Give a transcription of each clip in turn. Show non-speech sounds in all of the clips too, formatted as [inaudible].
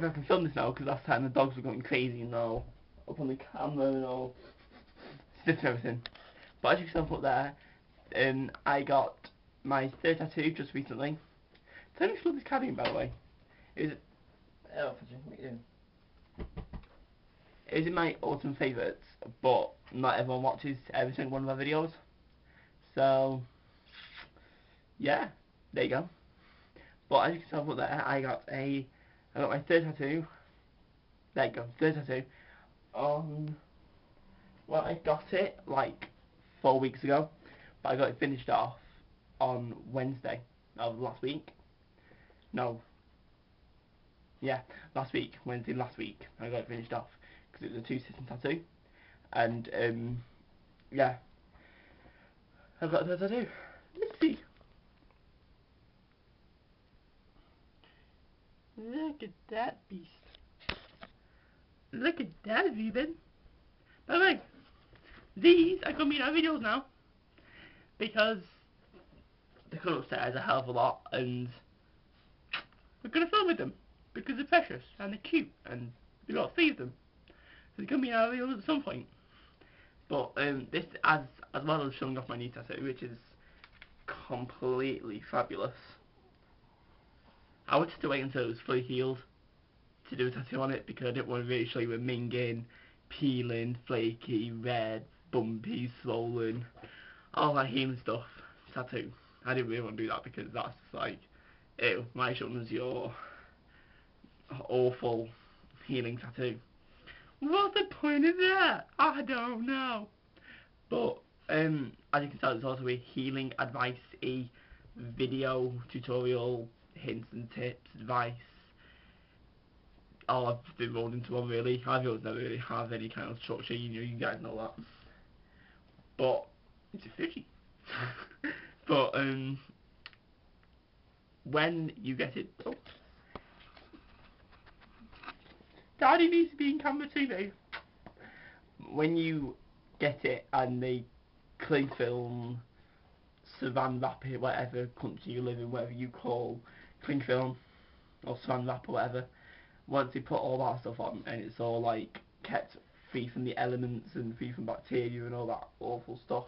don't think I can film this now because last time the dogs were going crazy and all up on the camera and all stiff and everything. But as you can put there, um, I got my third tattoo just recently. Tell me if you love this cabin by the way. Is it? Oh, what are you doing? It my autumn favourites, but not everyone watches every single one of my videos. So, yeah, there you go. But as you can tell from there, I got a, I got my third tattoo. There you go, third tattoo. On, well, I got it like four weeks ago, but I got it finished off on Wednesday of last week. No. Yeah, last week, Wednesday last week, I got it finished off because it was a two-sitting tattoo, and um, yeah, I've got a tattoo. Look at that beast. Look at that, Ruben. By the way, these are going to be in our videos now. Because they come upstairs a hell of a lot and we're going to film with them. Because they're precious and they're cute and we've got three of them. So they're going to be in our videos at some point. But um, this, as, as well as showing off my new tattoo, which is completely fabulous. I wanted to wait until it was fully healed to do a tattoo on it because I didn't want to really show you a minging, peeling, flaky, red, bumpy, swollen, all that healing stuff tattoo. I didn't really want to do that because that's like, ew, my shoulder's your awful healing tattoo. What's the point of that? I don't know. But um, as you can tell, it's also a healing advice, a video tutorial hints and tips, advice. All I've been rolled into one really. I always never really have any kind of structure, you know, you guys know that. But it's a Fuji. [laughs] but um when you get it oh. Daddy needs to be in camera TV. When you get it and they cling film Saran wrap it, whatever country you live in, whatever you call cling film or saran wrap or whatever, once you put all that stuff on and it's all like kept free from the elements and free from bacteria and all that awful stuff,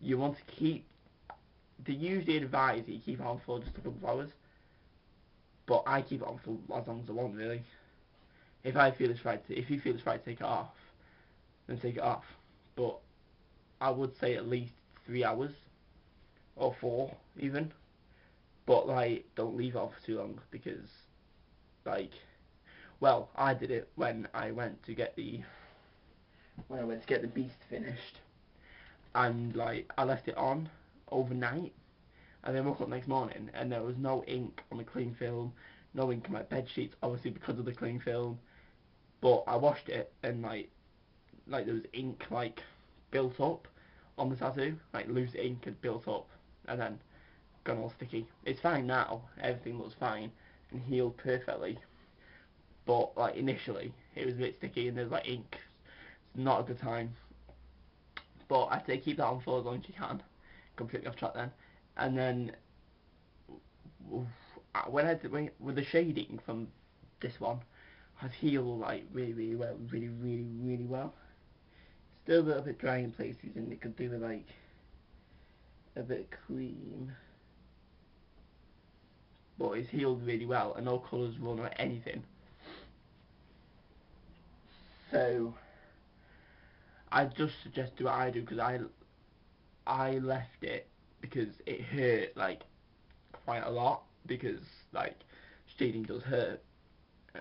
you want to keep, they usually advise that you keep it on for just a couple of hours, but I keep it on for as long as I want really. If I feel it's right, to, if you feel it's right to take it off, then take it off. But I would say at least three hours, or four even but like don't leave it off for too long because like well I did it when I went to get the when I went to get the beast finished. And like I left it on overnight and then woke up next morning and there was no ink on the cling film no ink on my bed sheets obviously because of the cling film. But I washed it and like like there was ink like built up on the tattoo like loose ink had built up and then gone all sticky. It's fine now, everything looks fine and healed perfectly. But like initially it was a bit sticky and there's like ink. It's not a good time. But I say keep that on for as long as you can. Completely off track then. And then when I did with the shading from this one has healed like really really well, really really really well. Still a little bit dry in places and it could do with like a bit of cream but it's healed really well and no colours run or anything. So I just suggest do what I do because I I left it because it hurt like quite a lot because like shading does hurt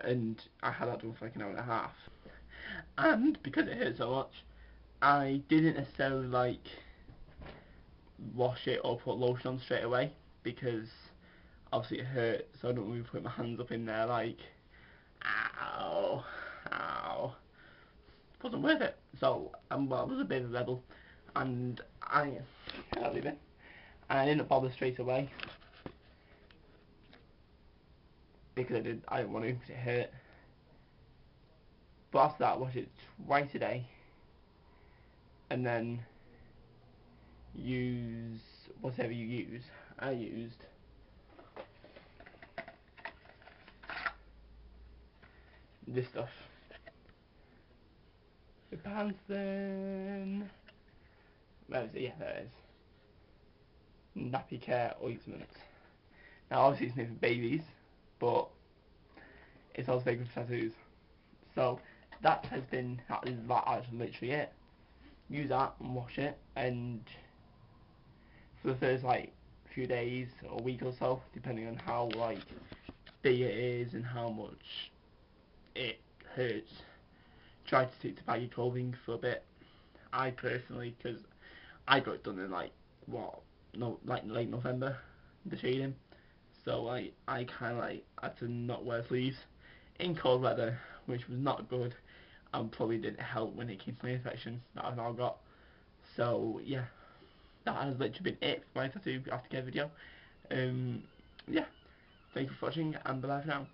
and I had that done for like an hour and a half and because it hurt so much I didn't necessarily like wash it or put lotion on straight away because obviously it hurt, so I don't really put my hands up in there like, ow, ow. It wasn't worth it. So, um, well, I was a bit of a rebel, and I, I'll leave it. And I didn't bother straight away. Because I did, I didn't want to, because it hurt. But after that, I washed it twice a day. And then use whatever you use. I used this stuff. Bepanthen. Where is it? Yeah, there it is. Nappy Care Ointment. Now obviously it's made for babies, but it's also very for tattoos. So that has been that is literally it. Use that and wash it and for the first like few days or week or so, depending on how like big it is and how much it hurts. Try to stick to baggy clothing for a bit. I personally, because I got it done in like what no like late November, the shading. So like I kind of like had to not wear sleeves in cold weather, which was not good, and probably didn't help when it came to my infection that I've now got. So yeah, that has literally been it for my tattoo aftercare video. Um, yeah, thank you for watching and bye bye for now.